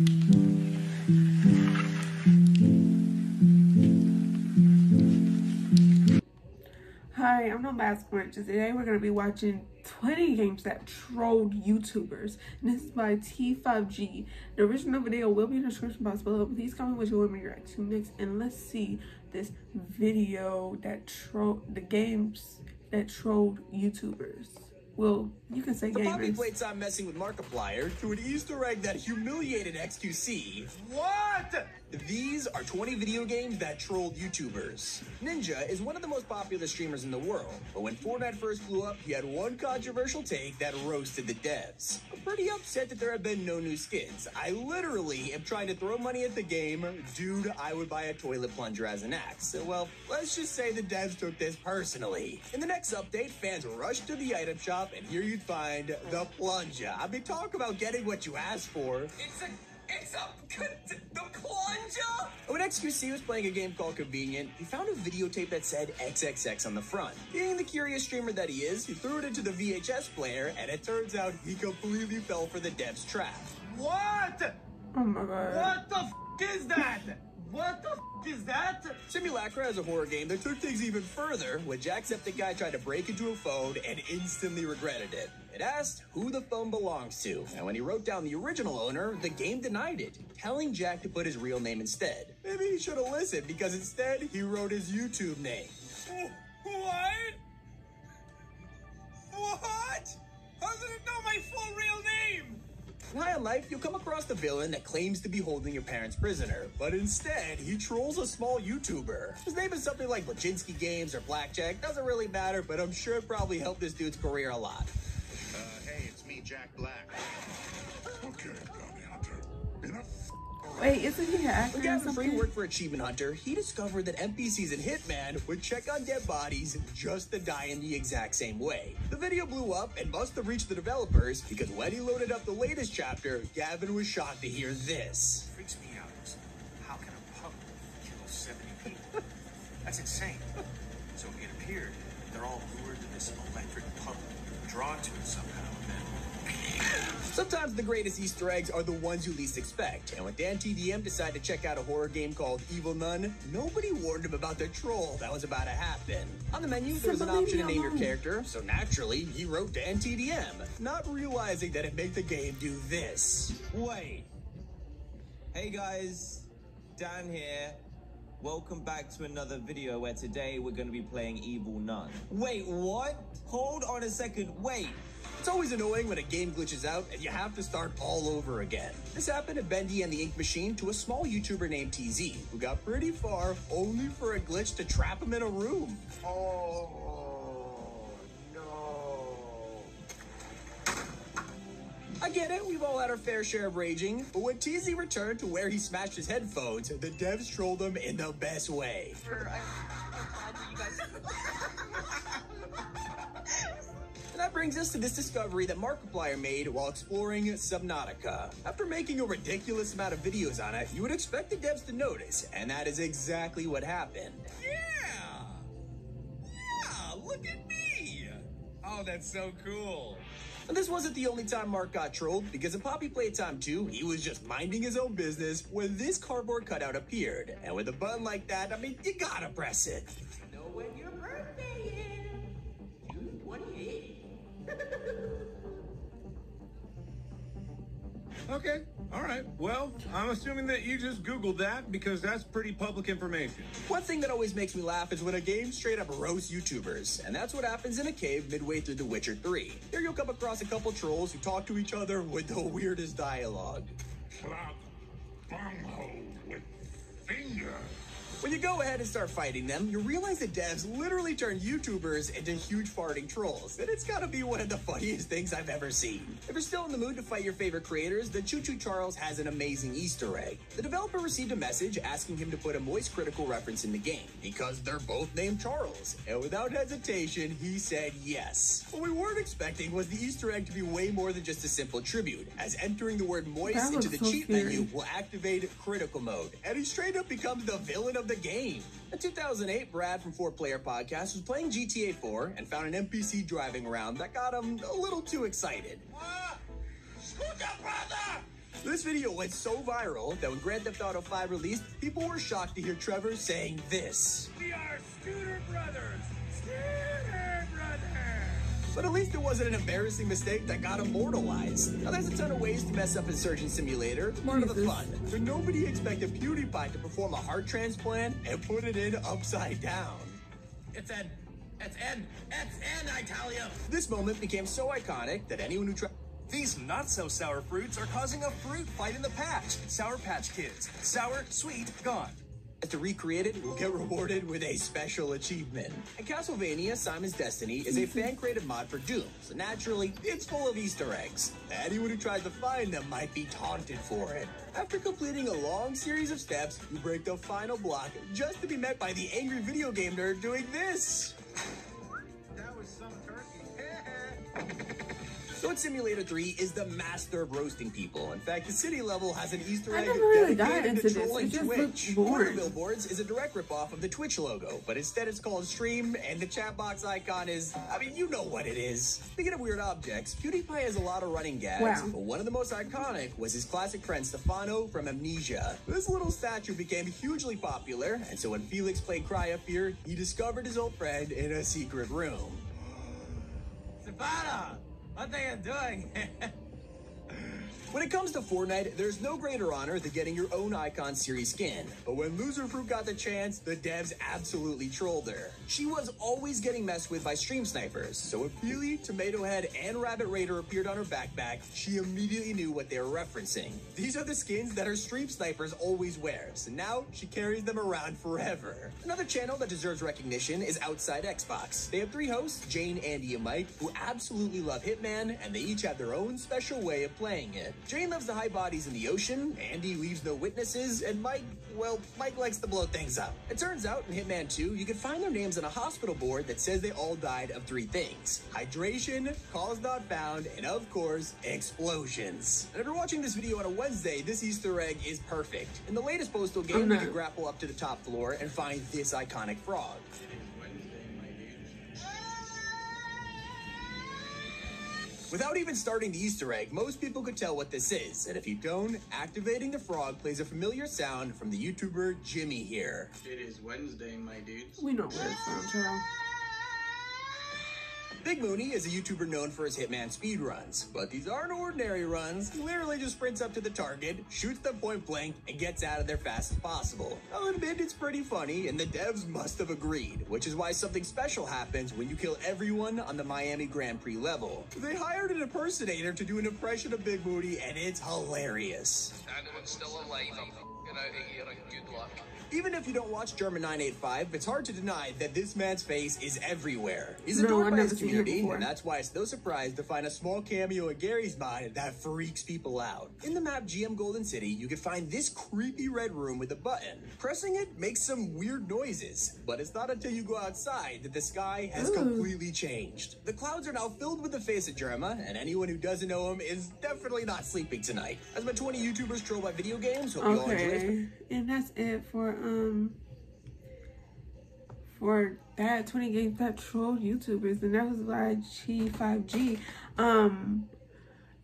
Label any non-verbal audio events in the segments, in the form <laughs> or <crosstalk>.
Hi, I'm no Mask and today we're going to be watching 20 games that trolled YouTubers. And this is by T5G. The original video will be in the description box below. Please comment what you want me to next, and let's see this video that trolled the games that trolled YouTubers. Well, you can say The gamers. Poppy Playtime messing with Markiplier through an Easter egg that humiliated XQC. What? These are 20 video games that trolled YouTubers. Ninja is one of the most popular streamers in the world, but when Fortnite first blew up, he had one controversial take that roasted the devs. I'm pretty upset that there have been no new skins. I literally am trying to throw money at the game. Dude, I would buy a toilet plunger as an axe. So, well, let's just say the devs took this personally. In the next update, fans rushed to the item shop, and here you'd find the plunger. I mean, talk about getting what you asked for. It's a. It's a. The plunger? Oh, when XQC was playing a game called Convenient, he found a videotape that said XXX on the front. Being the curious streamer that he is, he threw it into the VHS player, and it turns out he completely fell for the dev's trap. What? Oh my god. What the f is that? What the f is that? Simulacra is a horror game that took things even further when Jacksepticeye tried to break into a phone and instantly regretted it. It asked who the phone belongs to, and when he wrote down the original owner, the game denied it, telling Jack to put his real name instead. Maybe he should have listened because instead he wrote his YouTube name. What? What? How did it know my full real name? In High on Life, you'll come across the villain that claims to be holding your parents prisoner, but instead, he trolls a small YouTuber. His name is something like Lachinsky Games or Blackjack, doesn't really matter, but I'm sure it probably helped this dude's career a lot. Hey, it's me, Jack Black. Okay, bounty hunter. Enough. Wait, isn't he an actor When or Gavin Free something? worked for Achievement Hunter, he discovered that NPCs in Hitman would check on dead bodies just to die in the exact same way. The video blew up and must have reached the developers because when he loaded up the latest chapter, Gavin was shocked to hear this. freaks me out how can a pup kill 70 people? That's insane. So it appeared they're all lured to this electric pup, drawn to it somehow, and then Sometimes the greatest Easter eggs are the ones you least expect, and when DanTDM decided to check out a horror game called Evil Nun, nobody warned him about the troll that was about to happen. On the menu, there was an option to name your character, so naturally, he wrote DanTDM, not realizing that it made the game do this. Wait. Hey guys, Dan here. Welcome back to another video where today we're going to be playing Evil Nun. Wait, what? Hold on a second. Wait. It's always annoying when a game glitches out and you have to start all over again. This happened to Bendy and the Ink Machine to a small YouTuber named TZ, who got pretty far only for a glitch to trap him in a room. Oh, no. I get it, we've all had our fair share of raging, but when TZ returned to where he smashed his headphones, the devs trolled him in the best way. And that brings us to this discovery that Markiplier made while exploring Subnautica. After making a ridiculous amount of videos on it, you would expect the devs to notice, and that is exactly what happened. Yeah. Yeah. Look at me. Oh, that's so cool. And this wasn't the only time Mark got trolled, because in Poppy Playtime 2, he was just minding his own business when this cardboard cutout appeared. And with a button like that, I mean, you gotta press it. Okay. All right. Well, I'm assuming that you just Googled that because that's pretty public information. One thing that always makes me laugh is when a game straight up roasts YouTubers, and that's what happens in a cave midway through The Witcher 3. Here you'll come across a couple trolls who talk to each other with the weirdest dialogue. Clap. Bunghole with finger. When you go ahead and start fighting them, you realize the devs literally turn YouTubers into huge farting trolls, and it's gotta be one of the funniest things I've ever seen. If you're still in the mood to fight your favorite creators, the Choo Choo Charles has an amazing Easter egg. The developer received a message asking him to put a moist critical reference in the game, because they're both named Charles, and without hesitation, he said yes. What we weren't expecting was the Easter egg to be way more than just a simple tribute, as entering the word moist That into the so cheat scary. menu will activate critical mode, and he straight up becomes the villain of the game. A 2008, Brad from Four Player Podcast was playing GTA 4 and found an NPC driving around that got him a little too excited. Ah, Scooter brother! This video went so viral that when Grand Theft Auto 5 released, people were shocked to hear Trevor saying this. We are Scooter Brothers! Scooter Brothers! But at least it wasn't an embarrassing mistake that got immortalized. Now, there's a ton of ways to mess up in Surgeon Simulator. It's part of the fun. But nobody expected PewDiePie to perform a heart transplant and put it in upside down. It's N. It's N. It's N, I tell you! This moment became so iconic that anyone who tried. These not so sour fruits are causing a fruit fight in the patch. Sour Patch Kids. Sour, sweet, gone. To recreate it you'll get rewarded with a special achievement. And Castlevania Simon's Destiny is a fan created mod for Doom, so naturally, it's full of Easter eggs. Anyone who tries to find them might be taunted for it. After completing a long series of steps, you break the final block just to be met by the angry video game nerd doing this. That was some turkey. <laughs> Goat Simulator 3 is the master of roasting people. In fact, the city level has an Easter egg never really got dedicated to trolling Twitch. looked Border. Billboards is a direct ripoff of the Twitch logo, but instead it's called Stream, and the chat box icon is, I mean, you know what it is. Speaking of weird objects, PewDiePie has a lot of running gags, Wow. but one of the most iconic was his classic friend Stephano from Amnesia. This little statue became hugely popular, and so when Felix played Cry Up Here, he discovered his old friend in a secret room. Savannah! What they are doing? <laughs> When it comes to Fortnite, there's no greater honor than getting your own Icon Series skin. But when Loserfruit got the chance, the devs absolutely trolled her. She was always getting messed with by stream snipers, so if Peely, Tomato Head, and Rabbit Raider appeared on her backpack, she immediately knew what they were referencing. These are the skins that her stream snipers always wear, so now she carries them around forever. Another channel that deserves recognition is Outside Xbox. They have three hosts, Jane, Andy, and Mike, who absolutely love Hitman, and they each have their own special way of playing it. Jane loves the high bodies in the ocean, Andy leaves no witnesses, and Mike, well, Mike likes to blow things up. It turns out in Hitman 2, you can find their names on a hospital board that says they all died of three things hydration, calls not found, and of course, explosions. And if you're watching this video on a Wednesday, this Easter egg is perfect. In the latest Postal game, I'm you can grapple up to the top floor and find this iconic frog. Without even starting the Easter egg, most people could tell what this is. And if you don't, activating the frog plays a familiar sound from the YouTuber Jimmy here. It is Wednesday, my dudes. We know where it's from, child. Big Mooney is a YouTuber known for his Hitman speedruns, but these aren't ordinary runs. He literally just sprints up to the target, shoots them point blank, and gets out of there fast as possible. I'll admit it's pretty funny, and the devs must have agreed, which is why something special happens when you kill everyone on the Miami Grand Prix level. They hired an impersonator to do an impression of Big Mooney, and it's hilarious. Anyone's still alive, I'm out of here and good luck. Even if you don't watch Jerma985, it's hard to deny that this man's face is everywhere. He's No, adored I've by his community, and that's why it's no surprise to find a small cameo in Garry's Mod that freaks people out. In the map GM Golden City, you can find this creepy red room with a button. Pressing it makes some weird noises, but it's not until you go outside that the sky has Ooh. completely changed. The clouds are now filled with the face of Jerma, and anyone who doesn't know him is definitely not sleeping tonight. As my 20 YouTubers troll by video games, hope you all enjoy and that's it for um for that 20 games that trolled YouTubers, and that was by G5G. Um,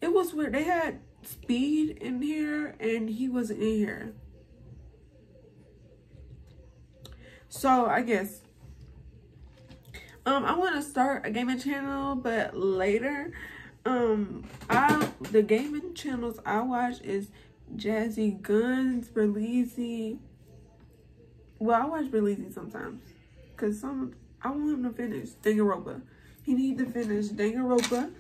it was weird. They had Speed in here, and he wasn't in here. So I guess um I want to start a gaming channel, but later. Um, I the gaming channels I watch is Jazzy Guns, Berleezy. Well, I watch Berleezy sometimes, cause some I want him to finish Danganronpa. He need to finish Danganronpa.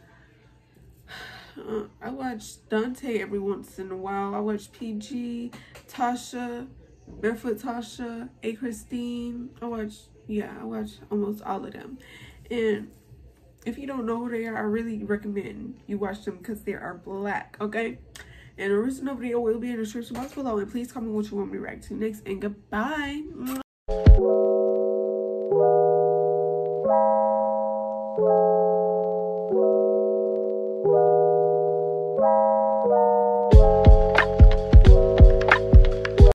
Uh, <sighs> I watch Dante every once in a while. I watch PG, Tasha, Barefoot Tasha, A Christine. I watch, yeah, I watch almost all of them. And if you don't know who they are, I really recommend you watch them because they are black, okay? And the original video will be in the description box below. And please comment what you want me to react to next. And goodbye.